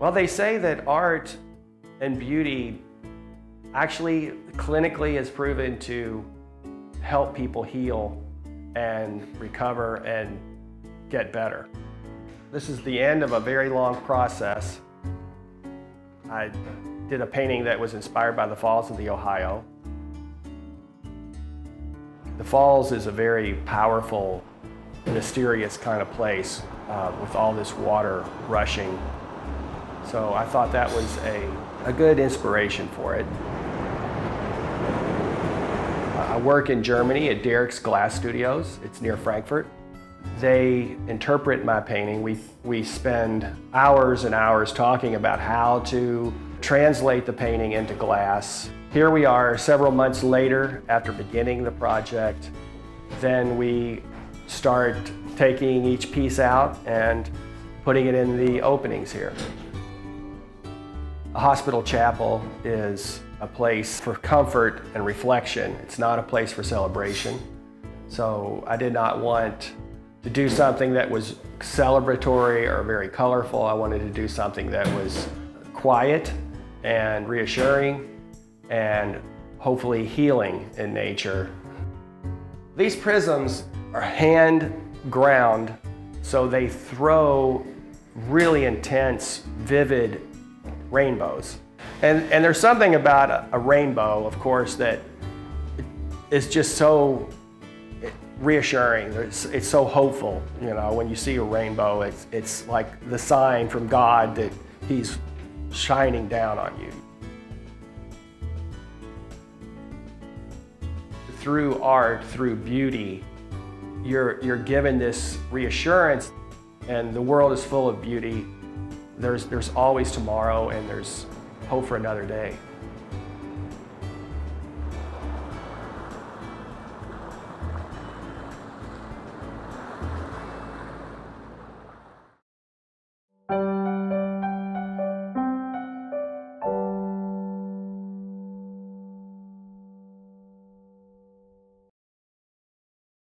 Well, they say that art and beauty actually clinically is proven to help people heal and recover and get better. This is the end of a very long process. I did a painting that was inspired by the Falls of the Ohio. The Falls is a very powerful, mysterious kind of place uh, with all this water rushing. So I thought that was a, a good inspiration for it. I work in Germany at Derix Glass Studios. It's near Frankfurt. They interpret my painting. We, we spend hours and hours talking about how to translate the painting into glass. Here we are several months later after beginning the project. Then we start taking each piece out and putting it in the openings here. A hospital chapel is a place for comfort and reflection. It's not a place for celebration. So I did not want to do something that was celebratory or very colorful. I wanted to do something that was quiet and reassuring and hopefully healing in nature. These prisms are hand ground, so they throw really intense, vivid rainbows. And, and there's something about a, a rainbow, of course, that is just so reassuring. It's, it's so hopeful, you know, when you see a rainbow, it's, it's like the sign from God that He's shining down on you. Through art, through beauty, you're, you're given this reassurance and the world is full of beauty. There's, there's always tomorrow and there's hope for another day.